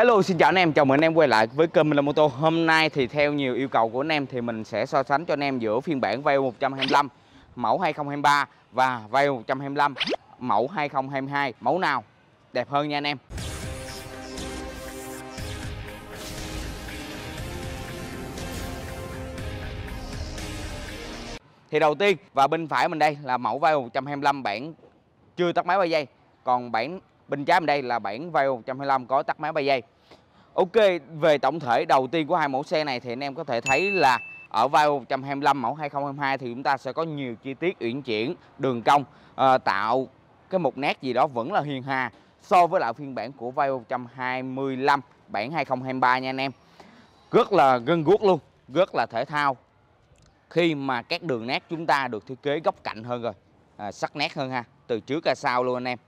Hello xin chào anh em, chào mừng anh em quay lại với kênh Minh Long Mô Tô. Hôm nay thì theo nhiều yêu cầu của anh em thì mình sẽ so sánh cho anh em giữa phiên bản Vario 125 mẫu 2023 và Vario 125 mẫu 2022 Mẫu nào đẹp hơn nha anh em? Thì đầu tiên và bên phải mình đây là mẫu Vario 125 bản chưa tắt máy 3 giây Còn bản bên trái bên đây là bản VIO 125 có tắt máy 3 giây Ok về tổng thể đầu tiên của hai mẫu xe này thì anh em có thể thấy là ở VIO 125 mẫu 2022 thì chúng ta sẽ có nhiều chi tiết uyển chuyển đường cong à, tạo cái một nét gì đó vẫn là hiền hà so với lại phiên bản của VIO 125 bản 2023 nha anh em. Rất là gân guốc luôn rất là thể thao. Khi mà các đường nét chúng ta được thiết kế góc cạnh hơn rồi à, sắc nét hơn ha từ trước ra sau luôn anh em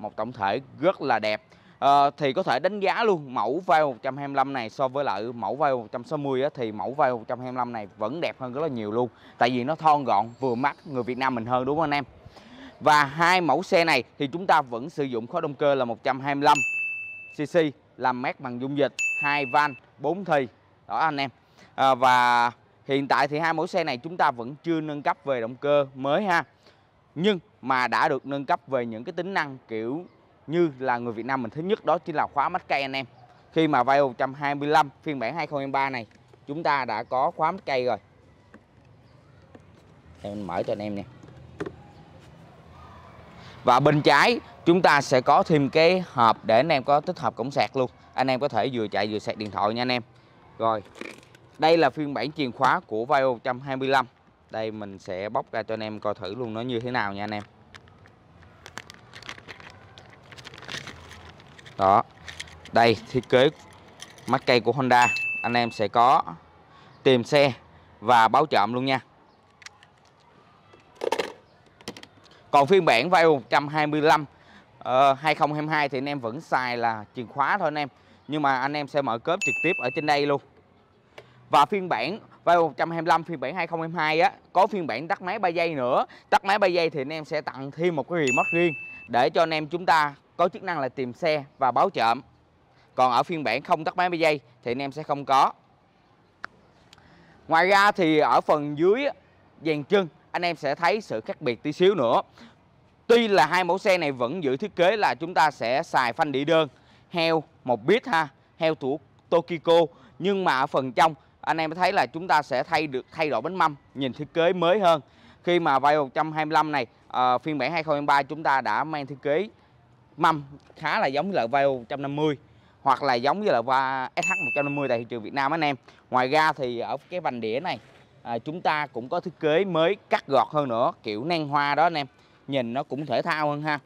một tổng thể rất là đẹp. À, thì có thể đánh giá luôn mẫu Vario 125 này so với lại mẫu Vario 160 á, thì mẫu Vario 125 này vẫn đẹp hơn rất là nhiều luôn. Tại vì nó thon gọn vừa mắt người Việt Nam mình hơn đúng không anh em? Và hai mẫu xe này thì chúng ta vẫn sử dụng khối động cơ là 125 cc làm mát bằng dung dịch hai van 4 thì. Đó anh em. À, và hiện tại thì hai mẫu xe này chúng ta vẫn chưa nâng cấp về động cơ mới ha nhưng mà đã được nâng cấp về những cái tính năng, kiểu như là người Việt Nam mình thứ nhất đó chính là khóa mắt cây anh em. Khi mà Vario 125 phiên bản 2023 này, chúng ta đã có khóa mắt cây rồi. Em mở cho anh em nè. Và bên trái, chúng ta sẽ có thêm cái hộp để anh em có tích hợp cổng sạc luôn. Anh em có thể vừa chạy vừa sạc điện thoại nha anh em. Rồi, đây là phiên bản chìa khóa của Vario 125 đây mình sẽ bóc ra cho anh em coi thử luôn nó như thế nào nha anh em. Đó. Đây thiết kế mắt cây của Honda. Anh em sẽ có tìm xe và báo trộm luôn nha. Còn phiên bản Vario 125 uh, 2022 thì anh em vẫn xài là chìa khóa thôi anh em. Nhưng mà anh em sẽ mở cớp trực tiếp ở trên đây luôn và phiên bản V125 phiên bản 2022 á, có phiên bản tắt máy 3 giây nữa. Tắt máy 3 giây thì anh em sẽ tặng thêm một cái remote riêng để cho anh em chúng ta có chức năng là tìm xe và báo trộm. Còn ở phiên bản không tắt máy 3 giây thì anh em sẽ không có. Ngoài ra thì ở phần dưới dàn chân, anh em sẽ thấy sự khác biệt tí xíu nữa. Tuy là hai mẫu xe này vẫn giữ thiết kế là chúng ta sẽ xài phanh đĩa đơn, heo một bit ha, heo thủ Tokiko. Nhưng mà ở phần trong anh em thấy là chúng ta sẽ thay được thay đổi bánh mâm nhìn thiết kế mới hơn. Khi mà Vario 125 này uh, phiên bản 2023 chúng ta đã mang thiết kế mâm khá là giống với lại Vario 150 hoặc là giống với là SH 150 tại thị trường Việt Nam anh em. Ngoài ra thì ở cái vành đĩa này à, chúng ta cũng có thiết kế mới cắt gọt hơn nữa kiểu nan hoa đó anh em. Nhìn nó cũng thể thao hơn ha.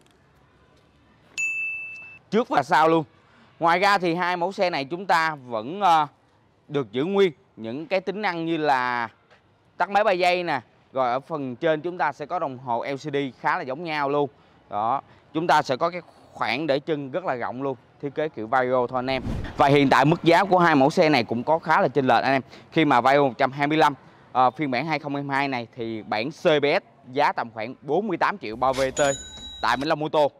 Trước và sau luôn. Ngoài ra thì hai mẫu xe này chúng ta vẫn uh, được giữ nguyên những cái tính năng như là tắt máy 3 giây nè rồi ở phần trên chúng ta sẽ có đồng hồ LCD khá là giống nhau luôn. Đó chúng ta sẽ có cái khoảng để chân rất là rộng luôn thiết kế kiểu Vario thôi anh em. Và hiện tại mức giá của hai mẫu xe này cũng có khá là chênh lệch anh em. Khi mà Vario 125 uh, phiên bản 2022 này thì bản CBS giá tầm khoảng 48 triệu bao VT tại Minh Long Mô Tô.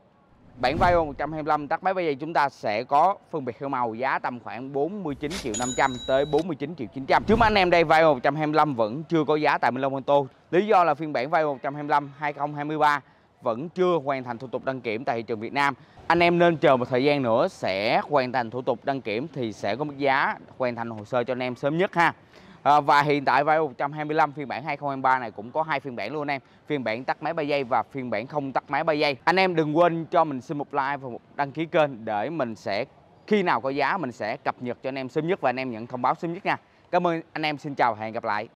Bản Vario 125 tắt máy bây giờ chúng ta sẽ có phân biệt hiệu màu giá tầm khoảng 49 triệu 500 tới 49 triệu 900. Trước mắt anh em đây Vario 125 vẫn chưa có giá tại Minh Long Tô Lý do là phiên bản Vario 125 2023 vẫn chưa hoàn thành thủ tục đăng kiểm tại thị trường Việt Nam. Anh em nên chờ một thời gian nữa sẽ hoàn thành thủ tục đăng kiểm thì sẽ có mức giá hoàn thành hồ sơ cho anh em sớm nhất ha. À, và hiện tại Vario 125 phiên bản 2023 này cũng có hai phiên bản luôn anh em. Phiên bản tắt máy 3 giây và phiên bản không tắt máy 3 giây anh em đừng quên cho mình xin một like và một đăng ký kênh để mình sẽ khi nào có giá mình sẽ cập nhật cho anh em sớm nhất và anh em nhận thông báo sớm nhất nha. Cảm ơn anh em xin chào và hẹn gặp lại.